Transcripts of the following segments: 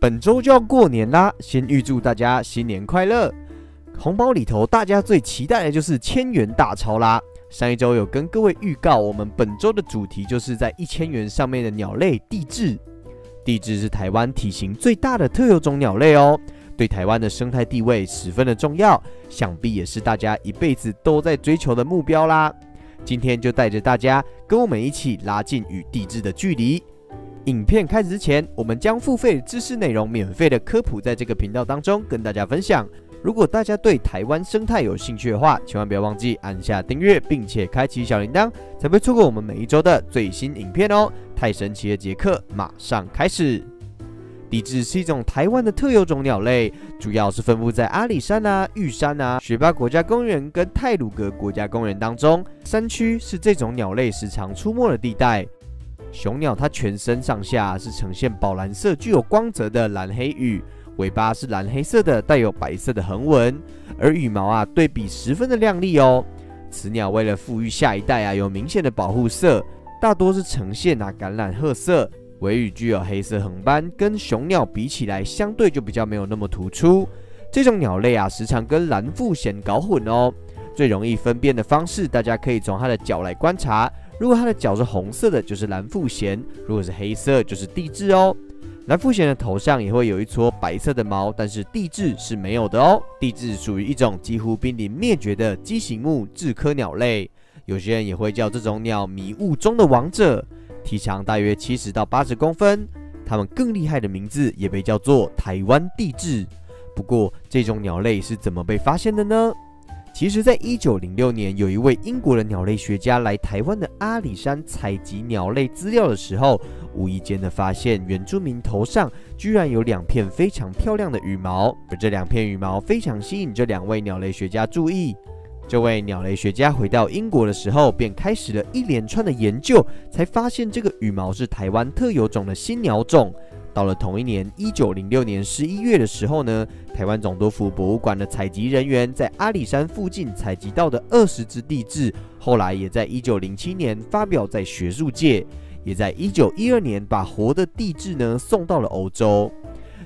本周就要过年啦，先预祝大家新年快乐！红包里头，大家最期待的就是千元大钞啦。上一周有跟各位预告，我们本周的主题就是在一千元上面的鸟类地质。地质是台湾体型最大的特有种鸟类哦，对台湾的生态地位十分的重要，想必也是大家一辈子都在追求的目标啦。今天就带着大家跟我们一起拉近与地质的距离。影片开始之前，我们将付费知识内容免费的科普在这个频道当中跟大家分享。如果大家对台湾生态有兴趣的话，千万不要忘记按下订阅，并且开启小铃铛，才不会错过我们每一周的最新影片哦！太神奇的杰克马上开始。地质是一种台湾的特有种鸟类，主要是分布在阿里山啊、玉山啊、雪霸国家公园跟泰鲁格国家公园当中。山区是这种鸟类时常出没的地带。雄鸟它全身上下是呈现宝蓝色、具有光泽的蓝黑羽，尾巴是蓝黑色的，带有白色的横纹，而羽毛啊对比十分的亮丽哦。雌鸟为了抚育下一代啊，有明显的保护色，大多是呈现啊橄榄褐色，尾羽具有黑色横斑，跟雄鸟比起来，相对就比较没有那么突出。这种鸟类啊，时常跟蓝腹鹇搞混哦。最容易分辨的方式，大家可以从它的脚来观察。如果它的脚是红色的，就是蓝腹鹇；如果是黑色，就是地质哦。蓝腹鹇的头上也会有一撮白色的毛，但是地质是没有的哦。地质属于一种几乎濒临灭绝的畸形目雉科鸟类，有些人也会叫这种鸟迷雾中的王者，体长大约七十到八十公分。它们更厉害的名字也被叫做台湾地质。不过，这种鸟类是怎么被发现的呢？其实，在一九零六年，有一位英国的鸟类学家来台湾的阿里山采集鸟类资料的时候，无意间的发现原住民头上居然有两片非常漂亮的羽毛，而这两片羽毛非常吸引这两位鸟类学家注意。这位鸟类学家回到英国的时候，便开始了一连串的研究，才发现这个羽毛是台湾特有种的新鸟种。到了同一年，一九零六年十一月的时候呢，台湾总督府博物馆的采集人员在阿里山附近采集到的二十只地质，后来也在一九零七年发表在学术界，也在一九一二年把活的地质呢送到了欧洲。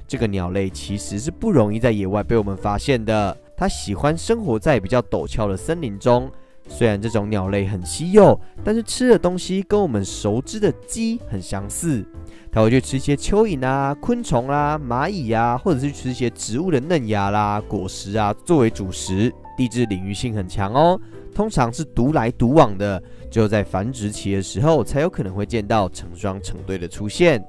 这个鸟类其实是不容易在野外被我们发现的，它喜欢生活在比较陡峭的森林中。虽然这种鸟类很稀有，但是吃的东西跟我们熟知的鸡很相似。它会去吃一些蚯蚓啊、昆虫啦、蚂蚁呀，或者是吃一些植物的嫩芽啦、果实啊作为主食。地质领域性很强哦，通常是独来独往的，只有在繁殖期的时候才有可能会见到成双成对的出现。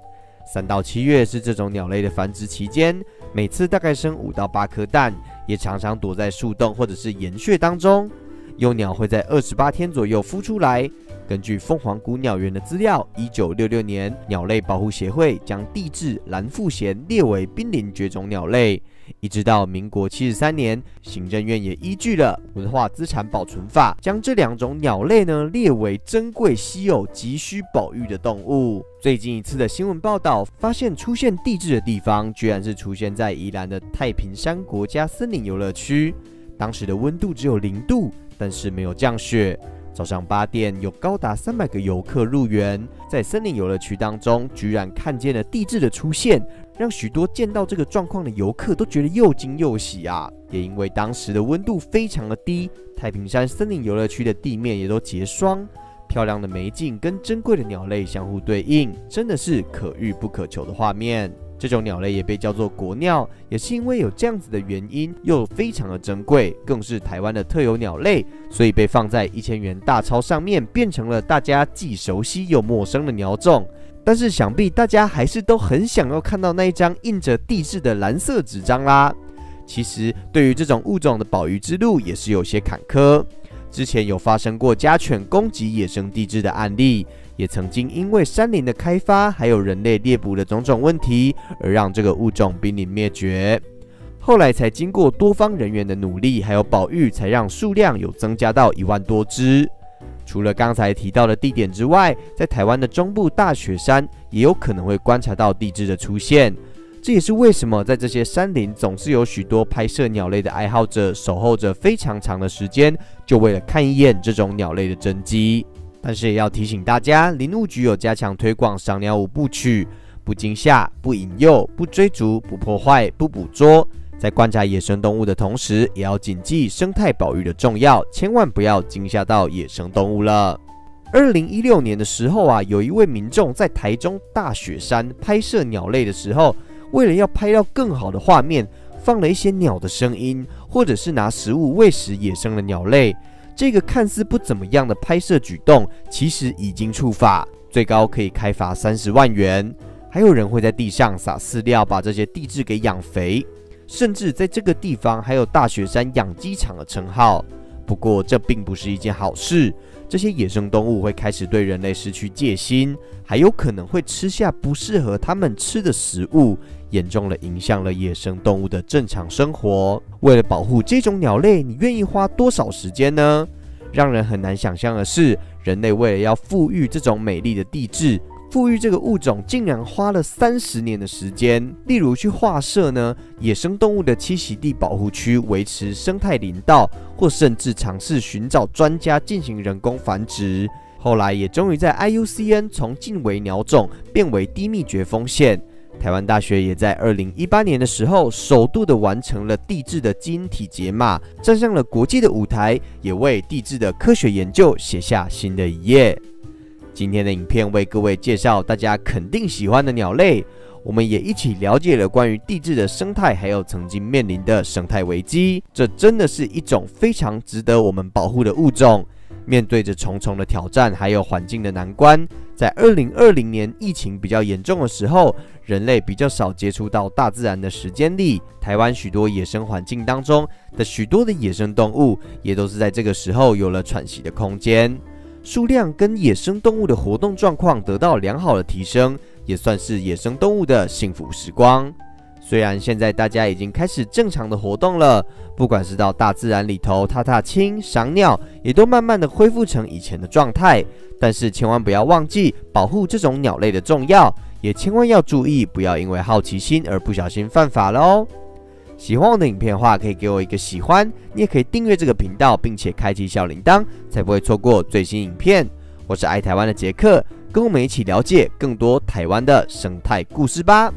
三到七月是这种鸟类的繁殖期间，每次大概生五到八颗蛋，也常常躲在树洞或者是岩穴当中。幼鸟会在二十八天左右孵出来。根据凤凰谷鸟园的资料，一九六六年，鸟类保护协会将地质蓝腹鹇列为濒临绝种鸟类。一直到民国七十三年，行政院也依据了《文化资产保存法》，将这两种鸟类呢列为珍贵、稀有、急需保育的动物。最近一次的新闻报道发现，出现地质的地方，居然是出现在宜兰的太平山国家森林游乐区。当时的温度只有零度。但是没有降雪。早上八点，有高达三百个游客入园，在森林游乐区当中，居然看见了地质的出现，让许多见到这个状况的游客都觉得又惊又喜啊！也因为当时的温度非常的低，太平山森林游乐区的地面也都结霜，漂亮的美景跟珍贵的鸟类相互对应，真的是可遇不可求的画面。这种鸟类也被叫做国鸟，也是因为有这样子的原因，又非常的珍贵，更是台湾的特有鸟类，所以被放在一千元大钞上面，变成了大家既熟悉又陌生的鸟种。但是想必大家还是都很想要看到那一张印着地质的蓝色纸张啦。其实对于这种物种的保育之路也是有些坎坷，之前有发生过家犬攻击野生地质的案例。也曾经因为山林的开发，还有人类猎捕的种种问题，而让这个物种濒临灭绝。后来才经过多方人员的努力，还有保育，才让数量有增加到一万多只。除了刚才提到的地点之外，在台湾的中部大雪山，也有可能会观察到地质的出现。这也是为什么在这些山林总是有许多拍摄鸟类的爱好者，守候着非常长的时间，就为了看一眼这种鸟类的真迹。但是也要提醒大家，林务局有加强推广赏鸟五部曲，不惊吓、不引诱、不追逐、不破坏、不捕捉。在观察野生动物的同时，也要谨记生态保育的重要，千万不要惊吓到野生动物了。二零一六年的时候啊，有一位民众在台中大雪山拍摄鸟类的时候，为了要拍到更好的画面，放了一些鸟的声音，或者是拿食物喂食野生的鸟类。这个看似不怎么样的拍摄举动，其实已经触法，最高可以开罚三十万元。还有人会在地上撒饲料，把这些地质给养肥，甚至在这个地方还有大雪山养鸡场的称号。不过这并不是一件好事，这些野生动物会开始对人类失去戒心，还有可能会吃下不适合它们吃的食物。严重了影响了野生动物的正常生活。为了保护这种鸟类，你愿意花多少时间呢？让人很难想象的是，人类为了要富裕这种美丽的地质，富裕这个物种，竟然花了三十年的时间。例如去划设呢野生动物的栖息地保护区，维持生态林道，或甚至尝试寻找专家进行人工繁殖。后来也终于在 IUCN 从近危鸟种变为低密绝风险。台湾大学也在二零一八年的时候，首度的完成了地质的基因体解码，站上了国际的舞台，也为地质的科学研究写下新的一页。今天的影片为各位介绍大家肯定喜欢的鸟类，我们也一起了解了关于地质的生态，还有曾经面临的生态危机。这真的是一种非常值得我们保护的物种。面对着重重的挑战，还有环境的难关，在二零二零年疫情比较严重的时候，人类比较少接触到大自然的时间里，台湾许多野生环境当中的许多的野生动物，也都是在这个时候有了喘息的空间，数量跟野生动物的活动状况得到良好的提升，也算是野生动物的幸福时光。虽然现在大家已经开始正常的活动了，不管是到大自然里头踏踏青、赏鸟，也都慢慢的恢复成以前的状态。但是千万不要忘记保护这种鸟类的重要，也千万要注意，不要因为好奇心而不小心犯法了哦。喜欢我的影片的话，可以给我一个喜欢，你也可以订阅这个频道，并且开启小铃铛，才不会错过最新影片。我是爱台湾的杰克，跟我们一起了解更多台湾的生态故事吧。